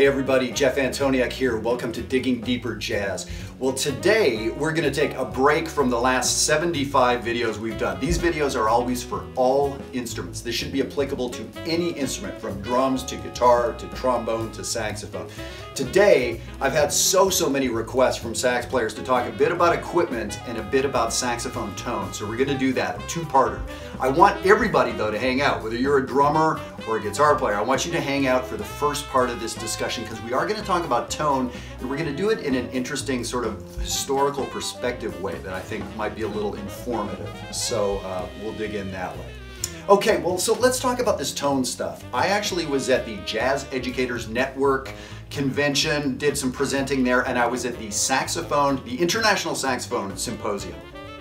Hey everybody, Jeff Antoniuk here. Welcome to Digging Deeper Jazz. Well, today we're going to take a break from the last 75 videos we've done. These videos are always for all instruments. This should be applicable to any instrument from drums to guitar to trombone to saxophone. Today, I've had so, so many requests from sax players to talk a bit about equipment and a bit about saxophone tone. So we're going to do that, two-parter. I want everybody though to hang out, whether you're a drummer or a guitar player. I want you to hang out for the first part of this discussion because we are going to talk about tone and we're going to do it in an interesting sort of historical perspective way that I think might be a little informative. So uh, we'll dig in that way. Okay, well, so let's talk about this tone stuff. I actually was at the Jazz Educators Network convention, did some presenting there, and I was at the saxophone, the International Saxophone Symposium.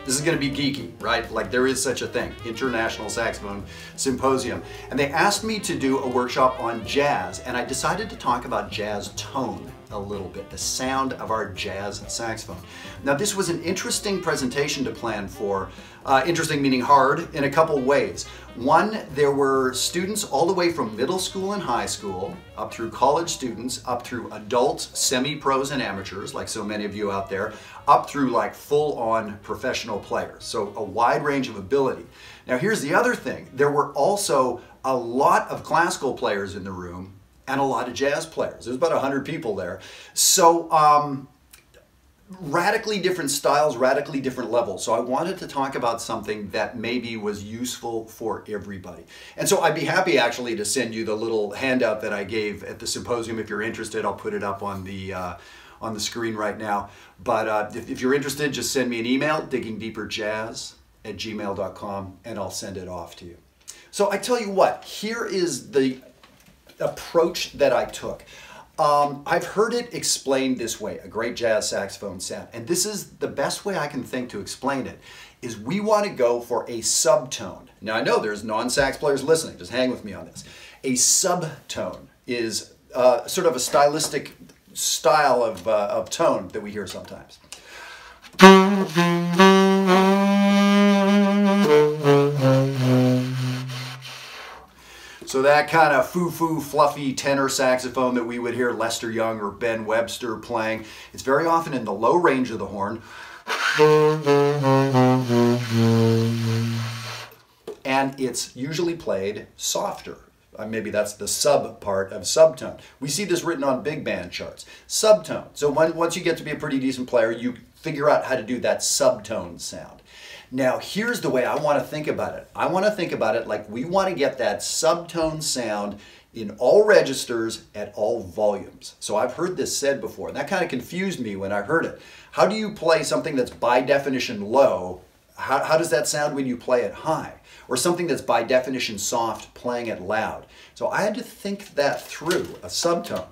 This is to be geeky, right? Like there is such a thing, International Saxophone Symposium. And they asked me to do a workshop on jazz, and I decided to talk about jazz tone a little bit, the sound of our jazz saxophone. Now this was an interesting presentation to plan for, uh, interesting meaning hard, in a couple ways. One, there were students all the way from middle school and high school, up through college students, up through adult semi-pros and amateurs, like so many of you out there, up through like full-on professional players. So a wide range of ability. Now here's the other thing. There were also a lot of classical players in the room and a lot of jazz players. There's about 100 people there. So um, radically different styles, radically different levels. So I wanted to talk about something that maybe was useful for everybody. And so I'd be happy actually to send you the little handout that I gave at the symposium. If you're interested, I'll put it up on the uh, on the screen right now. But uh, if, if, you're interested, just send me an email, diggingdeeperjazz at gmail.com, and I'll send it off to you. So I tell you what, here is the approach that I took. Um, I've heard it explained this way, a great jazz saxophone sound, and this is the best way I can think to explain it, is we want to go for a subtone. Now I know there's non-sax players listening, just hang with me on this. A subtone is uh, sort of a stylistic style of, uh, of tone that we hear sometimes. So that kind of foo-foo, fluffy tenor saxophone that we would hear Lester Young or Ben Webster playing, it's very often in the low range of the horn. And it's usually played softer. Uh, maybe that's the sub part of subtone. We see this written on big band charts. Subtone. So when, once you get to be a pretty decent player, you figure out how to do that subtone sound. Now, here's the way I want to think about it. I want to think about it like we want to get that subtone sound in all registers at all volumes. So I've heard this said before, and that kind of confused me when I heard it. How do you play something that's by definition low? How, how does that sound when you play it high? Or something that's by definition soft, playing it loud? So I had to think that through, a subtone.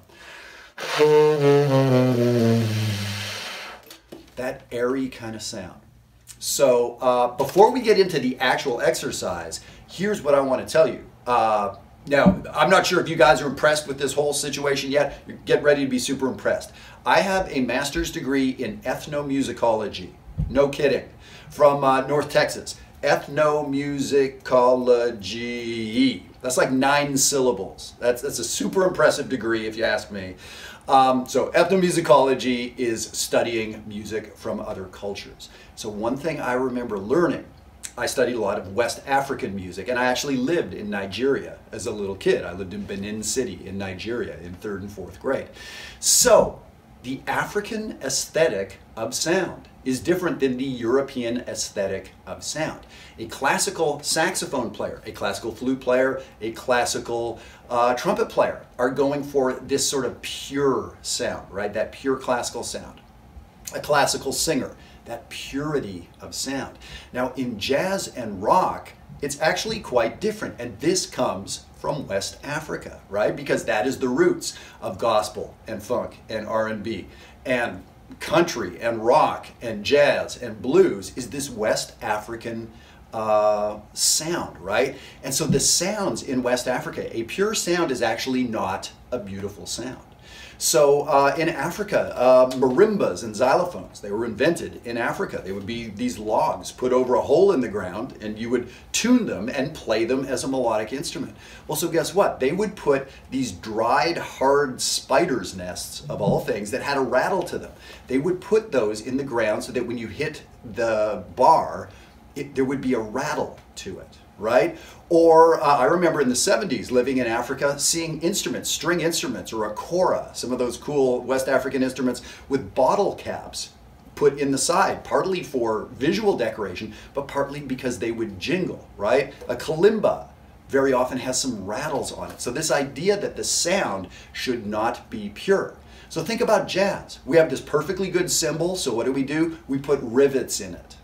That airy kind of sound. So uh, before we get into the actual exercise, here's what I want to tell you. Uh, now, I'm not sure if you guys are impressed with this whole situation yet. Get ready to be super impressed. I have a master's degree in ethnomusicology. No kidding. From uh, North Texas. Ethnomusicology. That's like nine syllables. That's, that's a super impressive degree if you ask me. Um, so ethnomusicology is studying music from other cultures. So one thing I remember learning, I studied a lot of West African music, and I actually lived in Nigeria as a little kid. I lived in Benin City in Nigeria in third and fourth grade. So the African aesthetic of sound is different than the European aesthetic of sound. A classical saxophone player, a classical flute player, a classical uh, trumpet player are going for this sort of pure sound, right? That pure classical sound. A classical singer, that purity of sound. Now in jazz and rock, it's actually quite different. And this comes from West Africa, right? Because that is the roots of gospel and funk and R&B and country and rock and jazz and blues is this West African uh, sound, right? And so the sounds in West Africa, a pure sound is actually not a beautiful sound. So uh, in Africa, uh, marimbas and xylophones, they were invented in Africa. They would be these logs put over a hole in the ground and you would tune them and play them as a melodic instrument. Well, so guess what? They would put these dried, hard spider's nests, of all things, that had a rattle to them. They would put those in the ground so that when you hit the bar, it, there would be a rattle to it right? Or uh, I remember in the 70s living in Africa seeing instruments, string instruments, or a kora, some of those cool West African instruments with bottle caps put in the side, partly for visual decoration, but partly because they would jingle, right? A kalimba very often has some rattles on it. So this idea that the sound should not be pure. So think about jazz. We have this perfectly good cymbal, so what do we do? We put rivets in it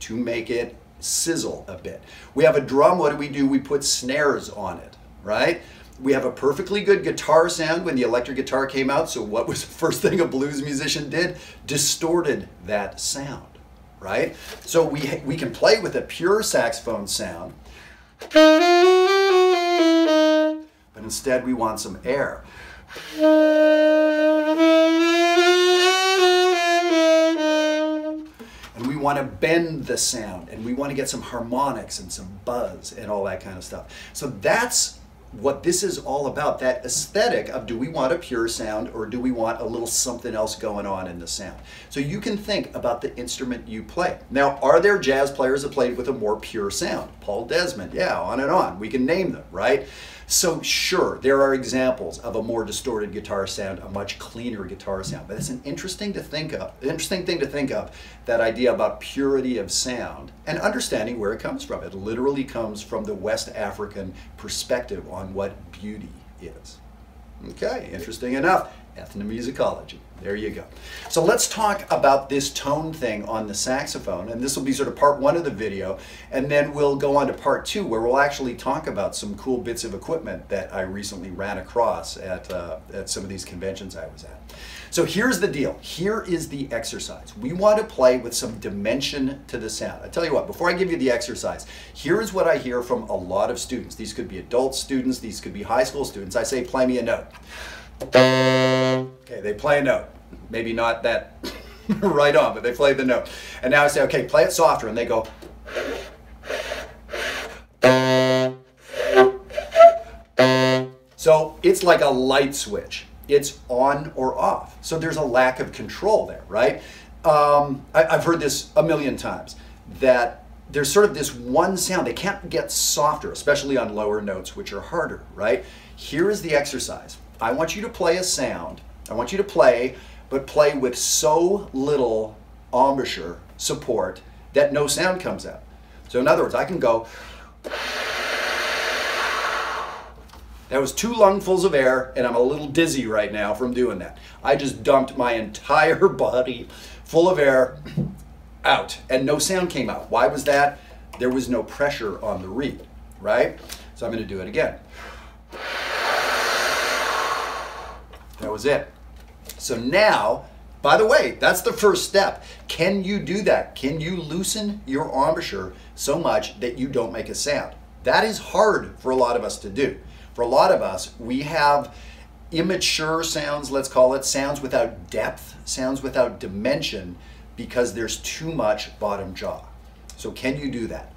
to make it sizzle a bit. We have a drum, what do we do? We put snares on it, right? We have a perfectly good guitar sound when the electric guitar came out, so what was the first thing a blues musician did? Distorted that sound, right? So we, we can play with a pure saxophone sound, but instead we want some air. Want to bend the sound and we want to get some harmonics and some buzz and all that kind of stuff. So that's what this is all about that aesthetic of do we want a pure sound or do we want a little something else going on in the sound? So you can think about the instrument you play. Now are there jazz players that played with a more pure sound? Paul Desmond yeah on and on. We can name them right so sure, there are examples of a more distorted guitar sound, a much cleaner guitar sound, but it's an interesting to think of, interesting thing to think of, that idea about purity of sound and understanding where it comes from. It literally comes from the West African perspective on what beauty is. Okay, interesting enough ethnomusicology. There you go. So let's talk about this tone thing on the saxophone, and this will be sort of part one of the video, and then we'll go on to part two, where we'll actually talk about some cool bits of equipment that I recently ran across at, uh, at some of these conventions I was at. So here's the deal. Here is the exercise. We want to play with some dimension to the sound. I tell you what, before I give you the exercise, here is what I hear from a lot of students. These could be adult students, these could be high school students. I say, play me a note. Okay, they play a note. Maybe not that right on, but they play the note. And now I say, okay, play it softer, and they go. So it's like a light switch. It's on or off. So there's a lack of control there, right? Um, I, I've heard this a million times that there's sort of this one sound. They can't get softer, especially on lower notes, which are harder, right? Here is the exercise. I want you to play a sound. I want you to play, but play with so little embouchure support that no sound comes out. So in other words, I can go. That was two lungfuls of air, and I'm a little dizzy right now from doing that. I just dumped my entire body full of air out, and no sound came out. Why was that? There was no pressure on the reed, right? So I'm going to do it again. That was it. So now, by the way, that's the first step. Can you do that? Can you loosen your embouchure so much that you don't make a sound? That is hard for a lot of us to do. For a lot of us, we have immature sounds, let's call it, sounds without depth, sounds without dimension, because there's too much bottom jaw. So can you do that?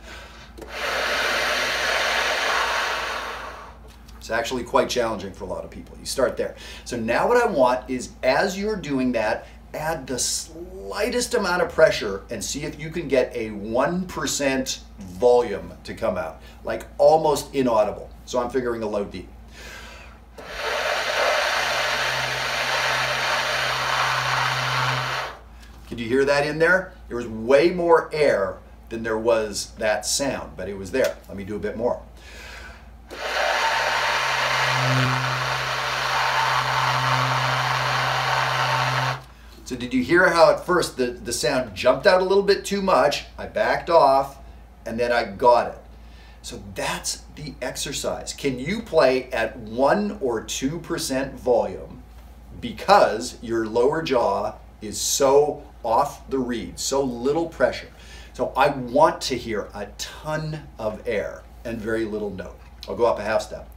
It's actually quite challenging for a lot of people. You start there. So now what I want is as you're doing that, add the slightest amount of pressure and see if you can get a 1% volume to come out, like almost inaudible. So I'm figuring a low D. Could you hear that in there? There was way more air than there was that sound, but it was there. Let me do a bit more. So did you hear how at first the, the sound jumped out a little bit too much? I backed off and then I got it. So that's the exercise. Can you play at 1 or 2% volume because your lower jaw is so off the reed, so little pressure? So I want to hear a ton of air and very little note. I'll go up a half step.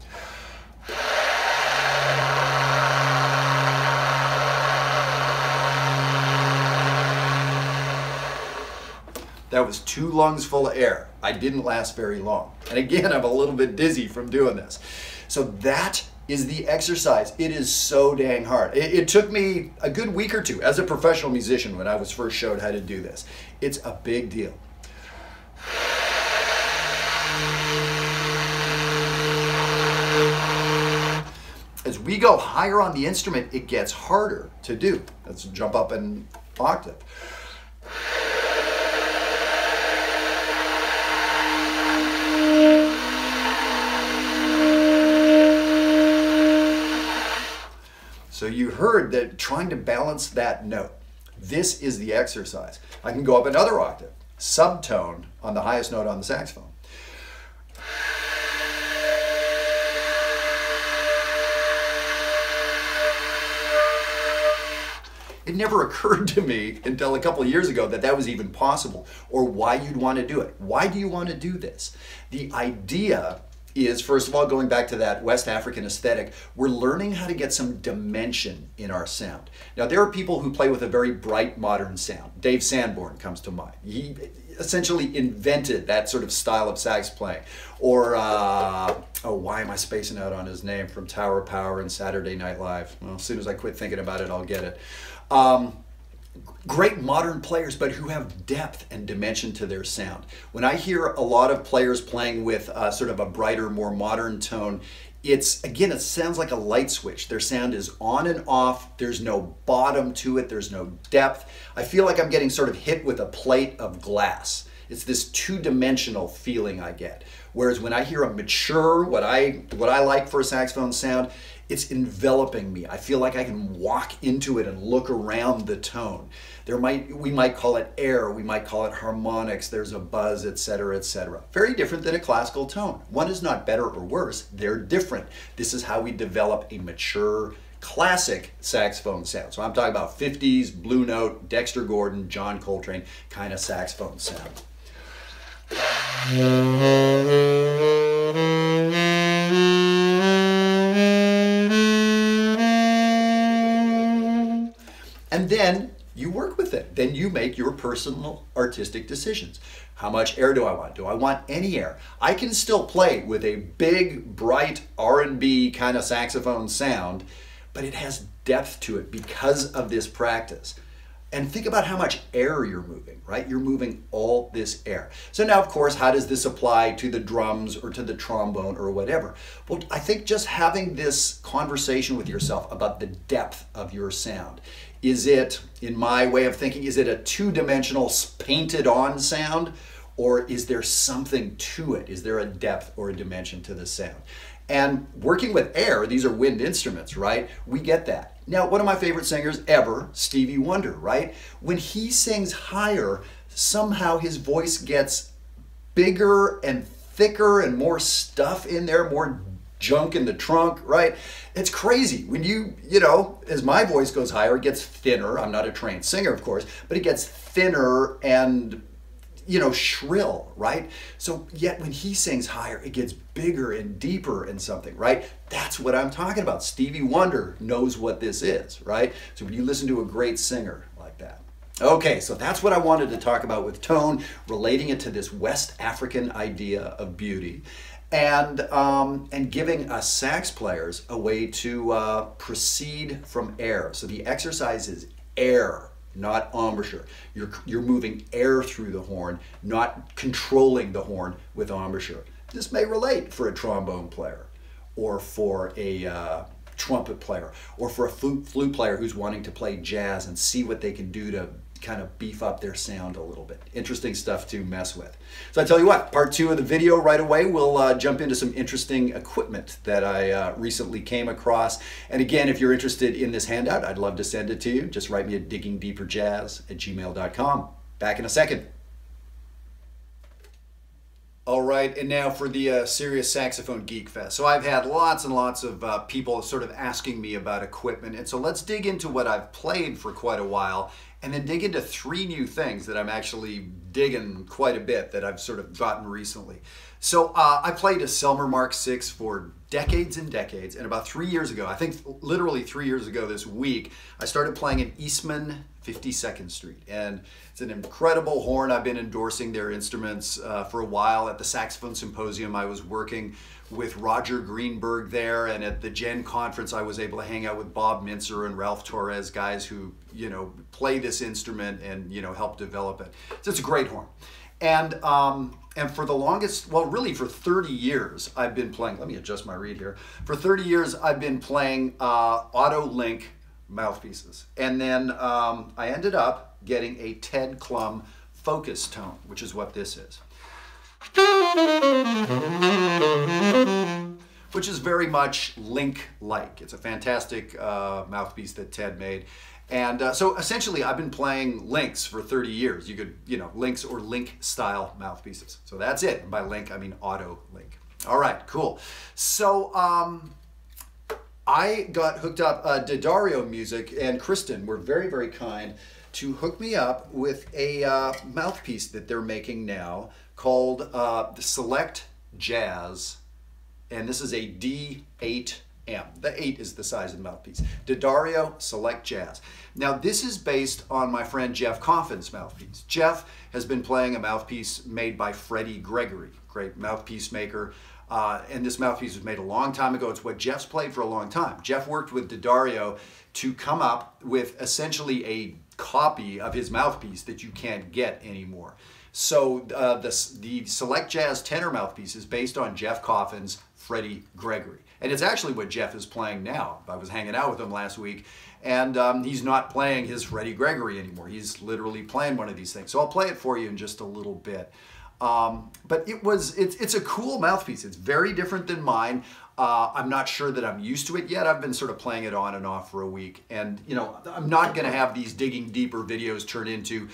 That was two lungs full of air. I didn't last very long. And again, I'm a little bit dizzy from doing this. So that is the exercise. It is so dang hard. It, it, took me a good week or two as a professional musician when I was first showed how to do this. It's a big deal. As we go higher on the instrument, it gets harder to do. Let's jump up an octave. So you heard that trying to balance that note. This is the exercise. I can go up another octave, subtone on the highest note on the saxophone. It never occurred to me until a couple of years ago that that was even possible or why you'd want to do it. Why do you want to do this? The idea is first of all going back to that West African aesthetic, we're learning how to get some dimension in our sound. Now there are people who play with a very bright modern sound. Dave Sanborn comes to mind. He essentially invented that sort of style of sax playing. Or uh, oh, why am I spacing out on his name from Tower Power and Saturday Night Live? Well, as soon as I quit thinking about it, I'll get it. Um, great modern players, but who have depth and dimension to their sound. When I hear a lot of players playing with uh, sort of a brighter, more modern tone, it's again, it sounds like a light switch. Their sound is on and off. There's no bottom to it. There's no depth. I feel like I'm getting sort of hit with a plate of glass. It's this two-dimensional feeling I get. Whereas when I hear a mature, what I what I like for a saxophone sound, it's enveloping me. I feel like I can walk into it and look around the tone. There might we might call it air, we might call it harmonics, there's a buzz, etc., etc. Very different than a classical tone. One is not better or worse, they're different. This is how we develop a mature classic saxophone sound. So I'm talking about 50s, Blue Note, Dexter Gordon, John Coltrane kind of saxophone sound. And then you work with it. Then you make your personal artistic decisions. How much air do I want? Do I want any air? I can still play with a big, bright R&B kind of saxophone sound, but it has depth to it because of this practice. And think about how much air you're moving, right? You're moving all this air. So now, of course, how does this apply to the drums or to the trombone or whatever? Well, I think just having this conversation with yourself about the depth of your sound. Is it, in my way of thinking, is it a two-dimensional painted on sound? Or is there something to it? Is there a depth or a dimension to the sound? And working with air, these are wind instruments, right? We get that. Now, one of my favorite singers ever, Stevie Wonder, right? When he sings higher, somehow his voice gets bigger and thicker and more stuff in there, more junk in the trunk, right? It's crazy. When you, you know, as my voice goes higher, it gets thinner. I'm not a trained singer, of course, but it gets thinner and you know, shrill, right? So yet when he sings higher, it gets bigger and deeper in something, right? That's what I'm talking about. Stevie Wonder knows what this is, right? So when you listen to a great singer like that. Okay, so that's what I wanted to talk about with tone, relating it to this West African idea of beauty and um, and giving us sax players a way to uh, proceed from air. So the exercise is air not embouchure. You're, you're moving air through the horn, not controlling the horn with embouchure. This may relate for a trombone player or for a uh, trumpet player or for a flute, flute player who's wanting to play jazz and see what they can do to kind of beef up their sound a little bit. Interesting stuff to mess with. So I tell you what, part two of the video right away, we'll uh, jump into some interesting equipment that I uh, recently came across. And again, if you're interested in this handout, I'd love to send it to you. Just write me at diggingdeeperjazz at gmail.com. Back in a second. All right, and now for the uh, Serious Saxophone Geek Fest. So I've had lots and lots of uh, people sort of asking me about equipment, and so let's dig into what I've played for quite a while and then dig into three new things that I'm actually digging quite a bit that I've sort of gotten recently. So uh, I played a Selmer Mark VI for decades and decades, and about three years ago, I think literally three years ago this week, I started playing an Eastman 52nd Street. And it's an incredible horn. I've been endorsing their instruments uh, for a while. At the Saxophone Symposium, I was working with Roger Greenberg there, and at the JEN Conference, I was able to hang out with Bob Mintzer and Ralph Torres, guys who, you know, play this instrument and, you know, help develop it. So it's a great horn. And, um, and for the longest, well, really for 30 years, I've been playing, let me adjust my reed here. For 30 years, I've been playing uh, Otto Link mouthpieces. And then um, I ended up getting a Ted Klum focus tone, which is what this is. Which is very much Link-like. It's a fantastic uh, mouthpiece that Ted made. And uh, so essentially I've been playing links for 30 years. You could, you know, links or link style mouthpieces. So that's it. And by link, I mean Otto Link. All right, cool. So um, I got hooked up, uh, D'Addario Music and Kristen were very, very kind to hook me up with a uh, mouthpiece that they're making now called uh, the Select Jazz. And this is a D8 M. The 8 is the size of the mouthpiece. D'Addario Select Jazz. Now this is based on my friend Jeff Coffin's mouthpiece. Jeff has been playing a mouthpiece made by Freddie Gregory, great mouthpiece maker. Uh, and this mouthpiece was made a long time ago. It's what Jeff's played for a long time. Jeff worked with D'Addario to come up with essentially a copy of his mouthpiece that you can't get anymore. So uh, the, the Select Jazz tenor mouthpiece is based on Jeff Coffin's Freddie Gregory. And it's actually what Jeff is playing now. I was hanging out with him last week, and um, he's not playing his Freddie Gregory anymore. He's literally playing one of these things. So I'll play it for you in just a little bit. Um, but it was, it's, it's a cool mouthpiece. It's very different than mine. Uh, I'm not sure that I'm used to it yet. I've been sort of playing it on and off for a week. And, you know, I'm not going to have these digging deeper videos turn into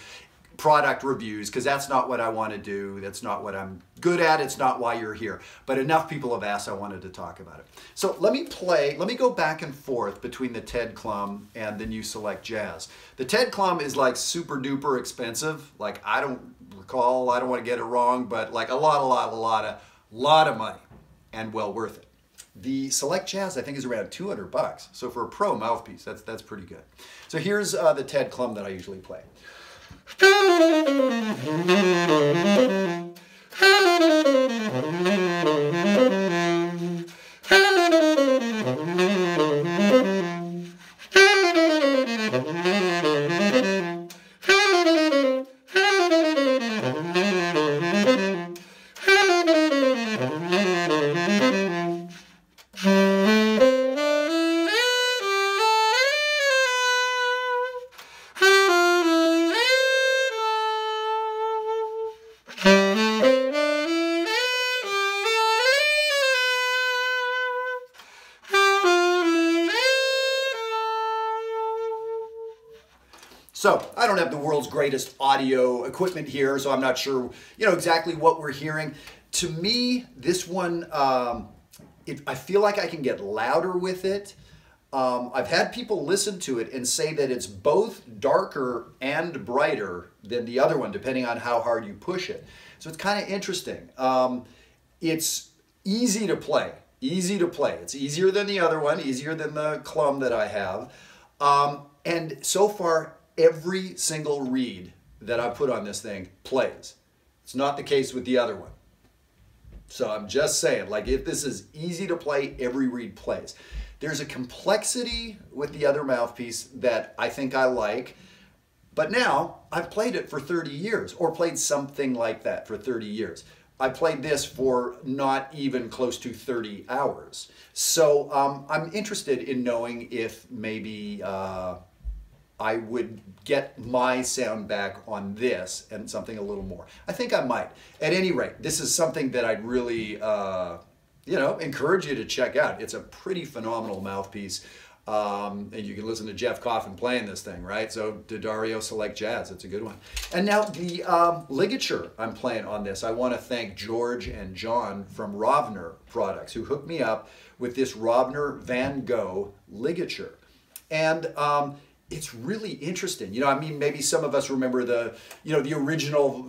product reviews because that's not what I want to do. That's not what I'm good at. It's not why you're here. But enough people have asked, I wanted to talk about it. So let me play, let me go back and forth between the Ted Klum and the new Select Jazz. The Ted Klum is like super duper expensive. Like I don't recall, I don't want to get it wrong, but like a lot, a lot, a lot a lot of money and well worth it. The Select Jazz, I think, is around 200 bucks. So for a pro mouthpiece, that's, that's pretty good. So here's uh, the Ted Klum that I usually play. So I don't have the world's greatest audio equipment here, so I'm not sure, you know, exactly what we're hearing. To me, this one, um, it, I feel like I can get louder with it. Um, I've had people listen to it and say that it's both darker and brighter than the other one, depending on how hard you push it. So it's kind of interesting. Um, it's easy to play, easy to play. It's easier than the other one, easier than the Klum that I have. Um, and so far, every single reed that I put on this thing plays. It's not the case with the other one. So I'm just saying, like if this is easy to play, every reed plays. There's a complexity with the other mouthpiece that I think I like, but now I've played it for 30 years or played something like that for 30 years. I played this for not even close to 30 hours. So um, I'm interested in knowing if maybe uh, I would get my sound back on this and something a little more. I think I might. At any rate, this is something that I'd really, uh, you know, encourage you to check out. It's a pretty phenomenal mouthpiece. Um, and you can listen to Jeff Coffin playing this thing, right? So D'Addario Select Jazz, it's a good one. And now the um, ligature I'm playing on this, I want to thank George and John from Rovner Products who hooked me up with this Rovner Van Gogh ligature. And um, it's really interesting. You know, I mean, maybe some of us remember the, you know, the original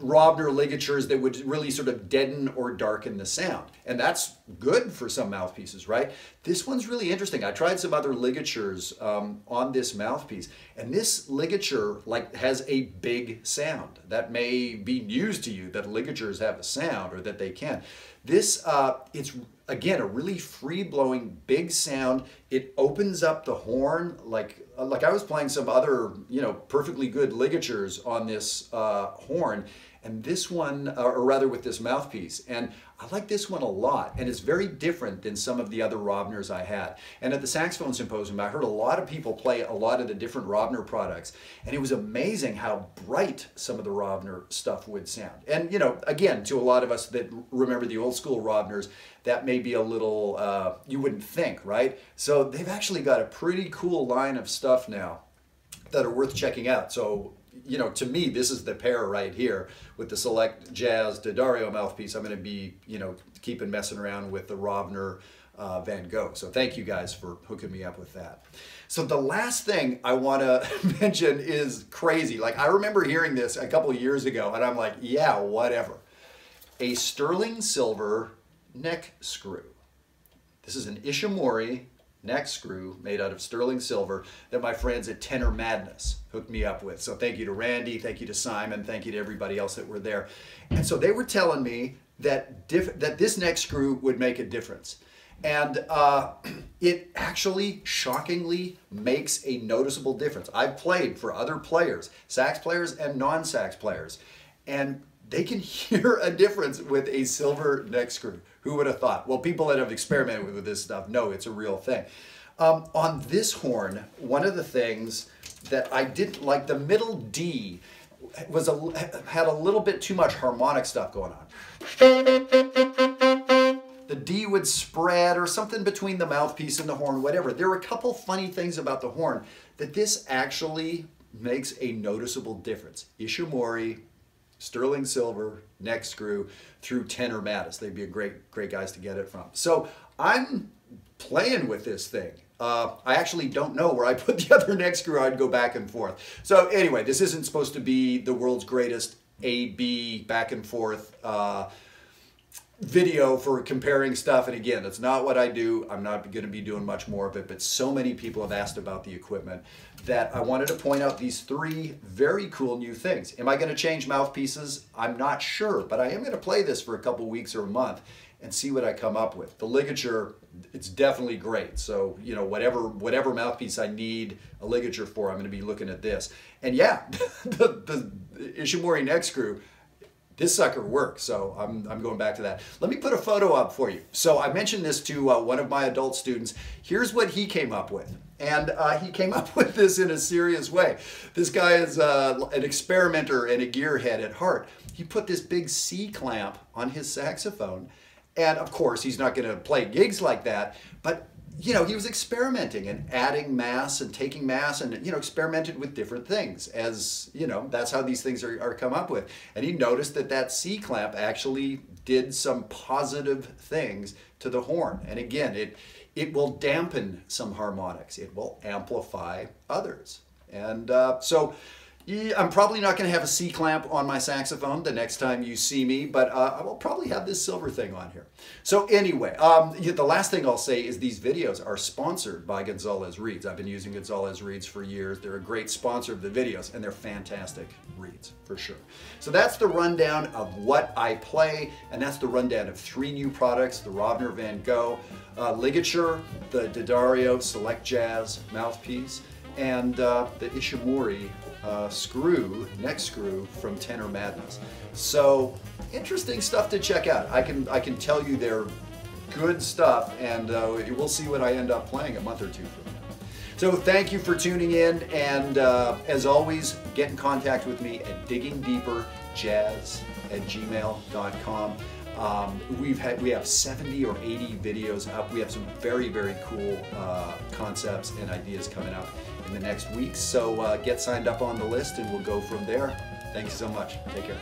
Rovner ligatures that would really sort of deaden or darken the sound. And that's good for some mouthpieces, right? This one's really interesting. I tried some other ligatures um, on this mouthpiece, and this ligature like has a big sound. That may be news to you that ligatures have a sound or that they can. This, uh, it's again a really free-blowing big sound. It opens up the horn like like I was playing some other you know perfectly good ligatures on this uh, horn and this one, uh, or rather with this mouthpiece. And I like this one a lot, and it's very different than some of the other Rovners I had. And at the Saxophone Symposium, I heard a lot of people play a lot of the different Rovner products, and it was amazing how bright some of the Rovner stuff would sound. And, you know, again, to a lot of us that remember the old school Rovners, that may be a little, uh, you wouldn't think, right? So they've actually got a pretty cool line of stuff now that are worth checking out. So you know, to me, this is the pair right here with the Select Jazz D'Addario mouthpiece. I'm going to be, you know, keeping messing around with the Rovner uh, Van Gogh. So thank you guys for hooking me up with that. So the last thing I want to mention is crazy. Like I remember hearing this a couple years ago, and I'm like, yeah, whatever. A sterling silver neck screw. This is an Ishimori neck screw made out of sterling silver that my friends at Tenor Madness hooked me up with. So thank you to Randy, thank you to Simon, thank you to everybody else that were there. And so they were telling me that that this neck screw would make a difference. And uh, it actually shockingly makes a noticeable difference. I've played for other players, sax players and non-sax players, and they can hear a difference with a silver neck screw. Who would have thought? Well, people that have experimented with this stuff know it's a real thing. Um, on this horn, one of the things that I didn't like, the middle D was a, had a little bit too much harmonic stuff going on. The D would spread or something between the mouthpiece and the horn, whatever. There were a couple funny things about the horn that this actually makes a noticeable difference. Ishimori sterling silver neck screw through Tenor Madness. They'd be a great, great guys to get it from. So I'm playing with this thing. Uh, I actually don't know where I put the other neck screw. I'd go back and forth. So anyway, this isn't supposed to be the world's greatest A-B back and forth uh, video for comparing stuff. And again, that's not what I do. I'm not going to be doing much more of it, but so many people have asked about the equipment that I wanted to point out these three very cool new things. Am I going to change mouthpieces? I'm not sure, but I am going to play this for a couple weeks or a month and see what I come up with. The ligature, it's definitely great. So, you know, whatever whatever mouthpiece I need a ligature for, I'm going to be looking at this. And yeah, the, the Ishimori neck screw, this sucker works. So I'm, I'm going back to that. Let me put a photo up for you. So I mentioned this to uh, one of my adult students. Here's what he came up with. And uh, he came up with this in a serious way. This guy is uh, an experimenter and a gearhead at heart. He put this big C clamp on his saxophone. And of course, he's not going to play gigs like that, but you know, he was experimenting and adding mass and taking mass and, you know, experimented with different things as, you know, that's how these things are, are come up with. And he noticed that that C clamp actually did some positive things to the horn. And again, it, it will dampen some harmonics. It will amplify others. And uh, so, I'm probably not going to have a C clamp on my saxophone the next time you see me, but uh, I will probably have this silver thing on here. So anyway, um, the last thing I'll say is these videos are sponsored by Gonzalez Reeds. I've been using Gonzalez Reeds for years. They're a great sponsor of the videos, and they're fantastic reeds for sure. So that's the rundown of what I play, and that's the rundown of three new products, the Rovner Van Gogh uh, ligature, the D'Addario Select Jazz mouthpiece, and uh, the Ishimori uh, screw, neck screw from Tenor Madness. So interesting stuff to check out. I can I can tell you they're good stuff, and uh, we'll see what I end up playing a month or two from now. So thank you for tuning in, and uh, as always, get in contact with me at diggingdeeperjazz at gmail.com. Um, we've had we have 70 or 80 videos up. We have some very very cool uh, concepts and ideas coming up in the next week. So uh, get signed up on the list and we'll go from there. Thank you so much. Take care.